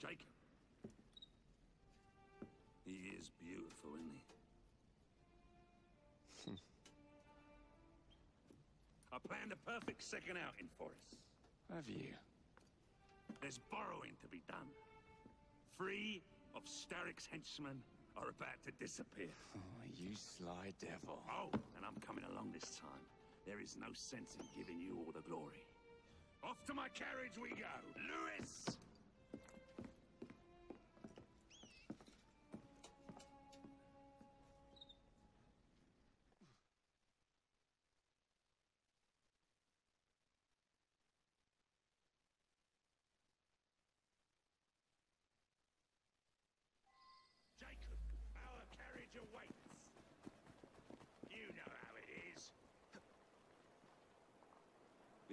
Jacob. He is beautiful, isn't he? Hmm. I planned a perfect second outing for us. Have you? There's borrowing to be done. Three of Starrick's henchmen are about to disappear. Oh, you sly devil. Oh, and I'm coming along this time. There is no sense in giving you all the glory. Off to my carriage we go, Lewis!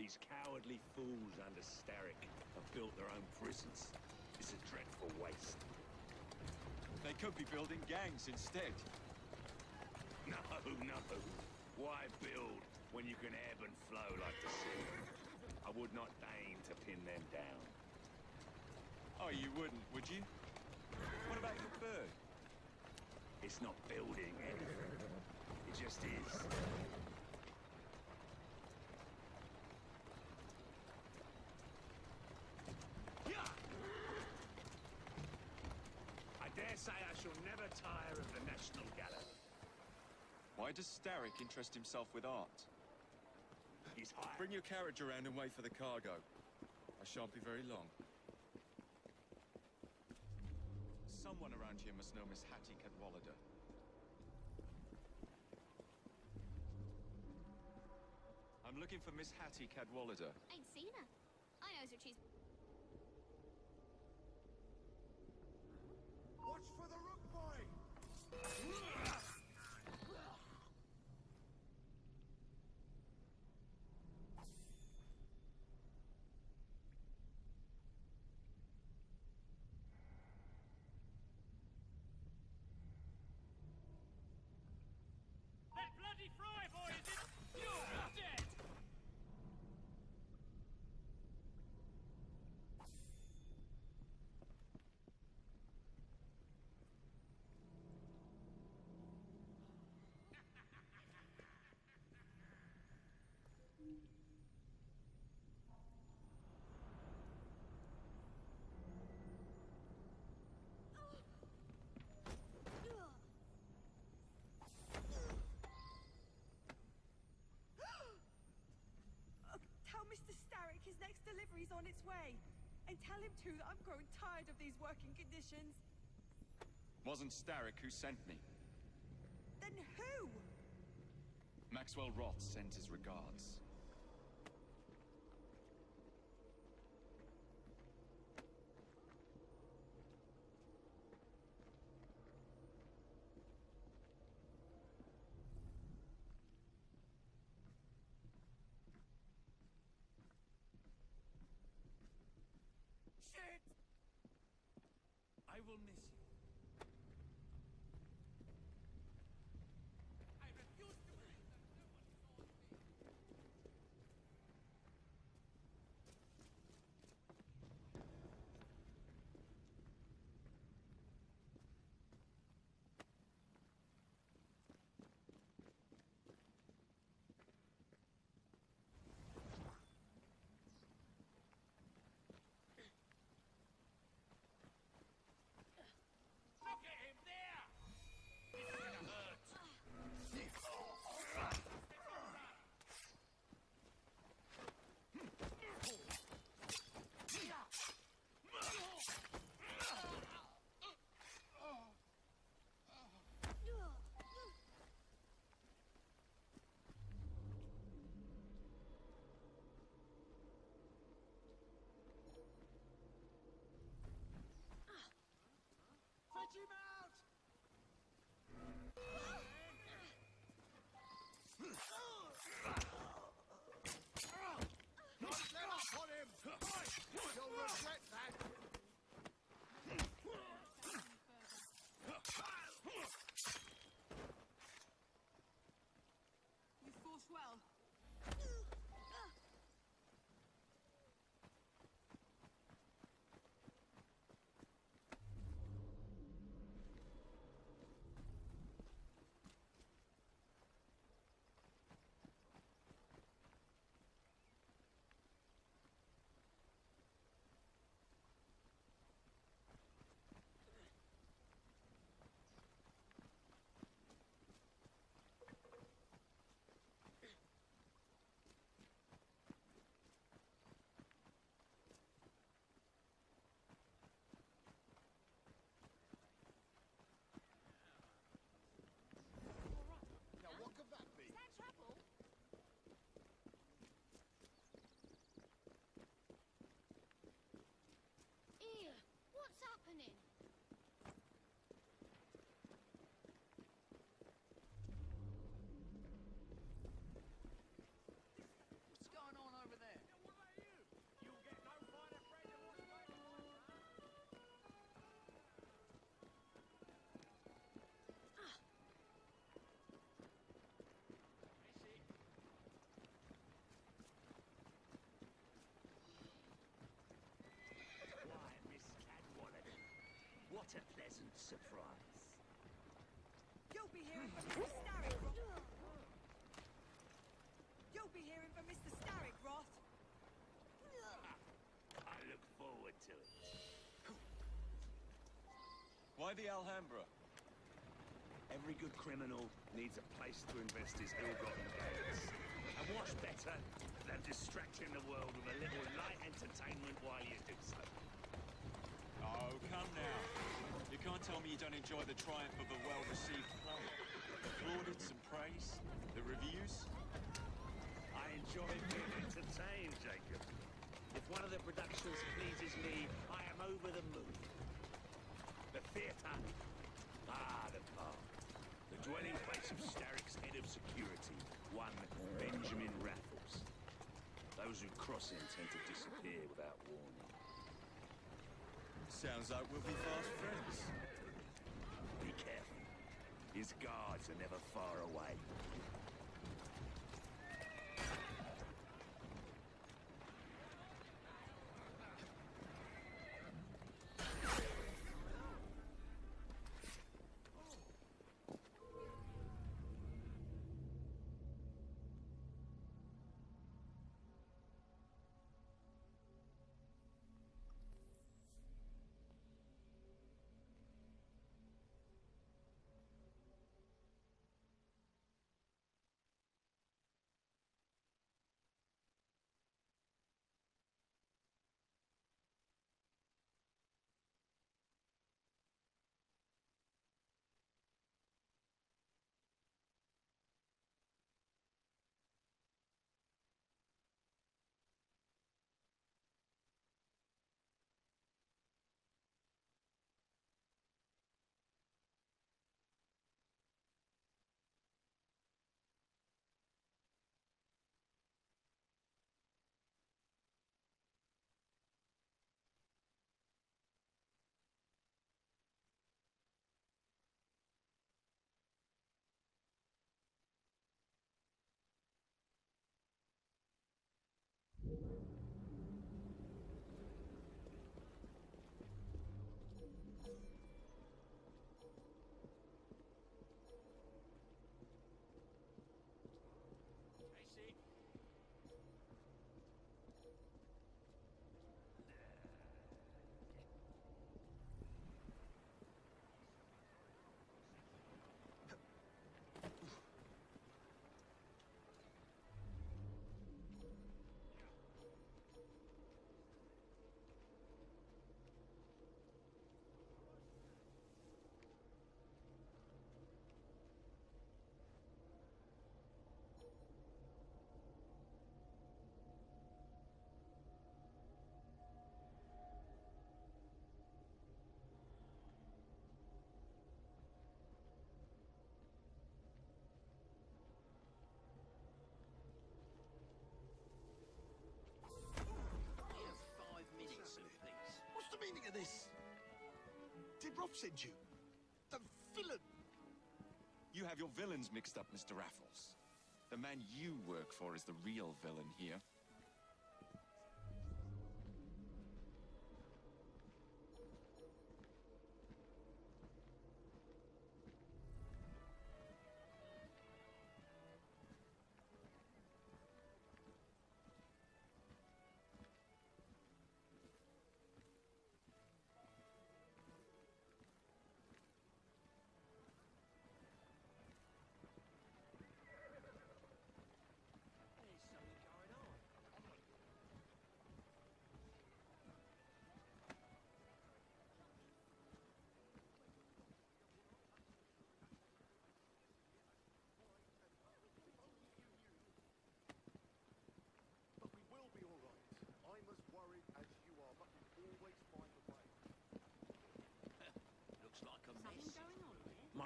These cowardly fools under Starrick have built their own prisons. It's a dreadful waste. They could be building gangs instead. No, no. Why build when you can ebb and flow like the sea? I would not deign to pin them down. Oh, you wouldn't, would you? What about your bird? It's not building anything. It just is. Yeah! I dare say I shall never tire of the National Gallery. Why does Starrick interest himself with art? He's high. Bring your carriage around and wait for the cargo. I shan't be very long. Someone around here must know Miss Hattie Cadwallader. I'm looking for Miss Hattie Cadwallader. Ain't seen her. I knows that she's Watch for his next delivery's on its way. And tell him too that I'm growing tired of these working conditions. Wasn't Starrick who sent me. Then who? Maxwell Roth sent his regards. I will miss you. What a pleasant surprise. You'll be hearing from Mr. Starrick, Roth. You'll be hearing from Mr. Starrick, Roth. I look forward to it. Why the Alhambra? Every good criminal needs a place to invest his ill-gotten gains. And what's better than distracting the world with a little light entertainment while you do so? Oh, come now. You can't tell me you don't enjoy the triumph of a well-received play. The plaudits and praise, the reviews. I enjoy being entertained, Jacob. If one of the productions pleases me, I am over the moon. The theatre. Ah, the park. The dwelling place of Starrick's head of security, one Benjamin Raffles. Those who cross him tend to disappear without warning. Sounds like we'll be fast friends. His guards are never far away. This? Did Roth send you? The villain! You have your villains mixed up, Mr. Raffles. The man you work for is the real villain here.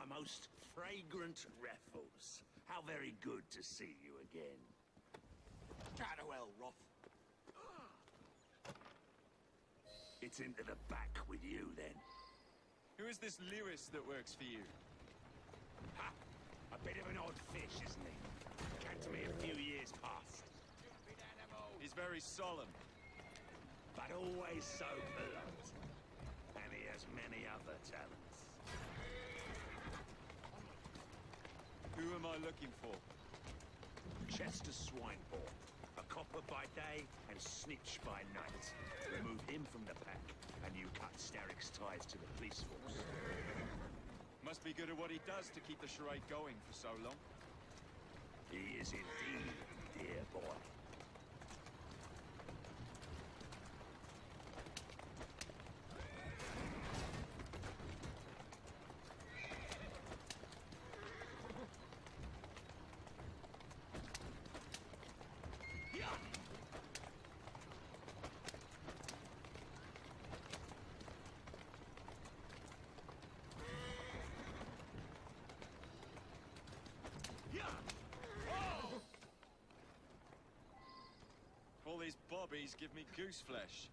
My most fragrant Raffles. How very good to see you again. Cat Roth. It's into the back with you, then. Who is this Lewis that works for you? Ha! A bit of an odd fish, isn't he? Came to me a few years past. He's very solemn. but always so polite. And he has many other talents. Who am I looking for? Chester Swineboard, a copper by day and snitch by night. Remove him from the pack, and you cut Starrick's ties to the police force. Must be good at what he does to keep the charade going for so long. He is indeed, dear boy. Bobbies give me goose flesh.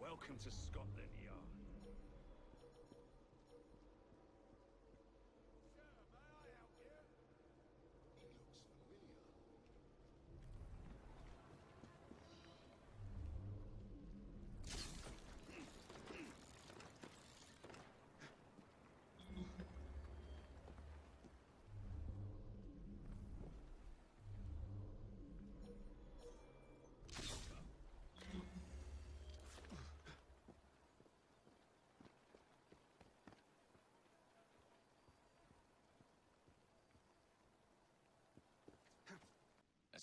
Welcome to Scotland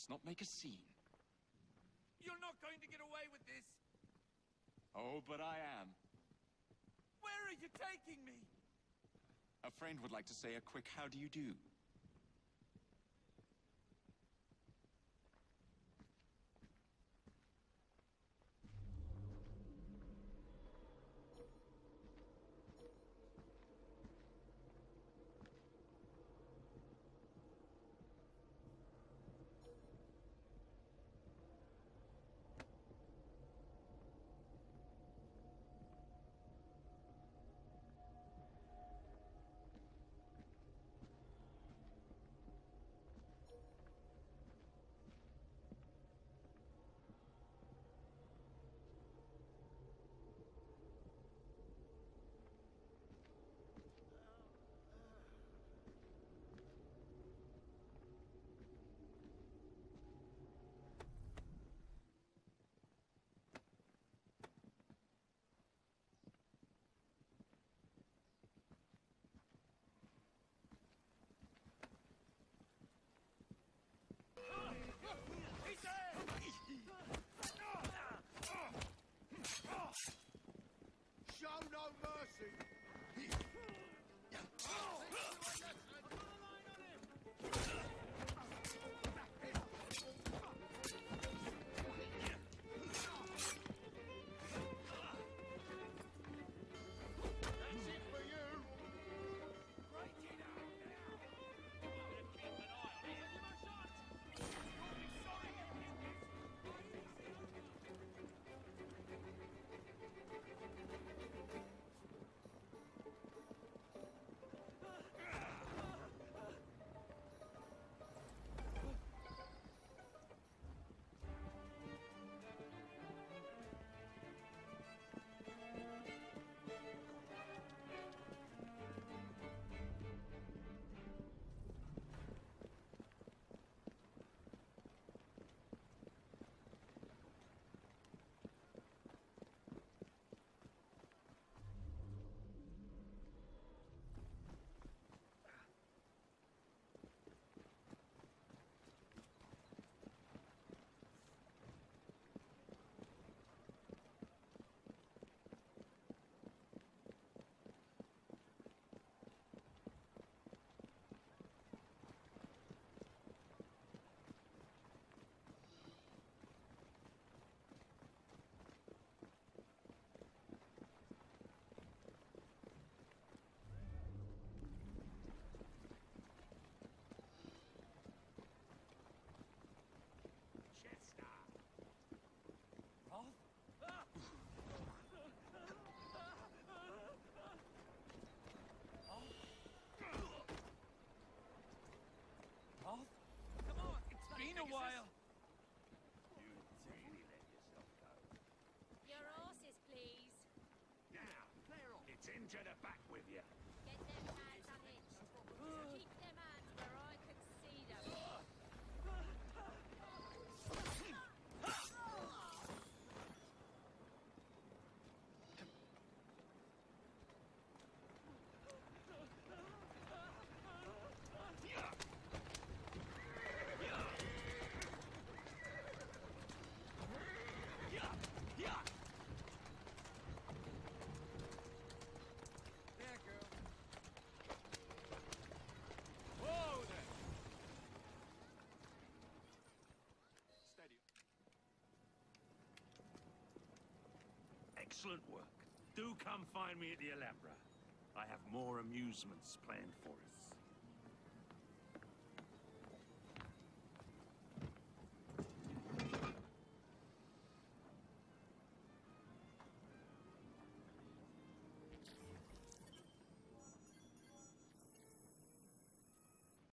Let's not make a scene. You're not going to get away with this! Oh, but I am. Where are you taking me? A friend would like to say a quick how do you do. a while. Excellent work. Do come find me at the Alhambra. I have more amusements planned for us.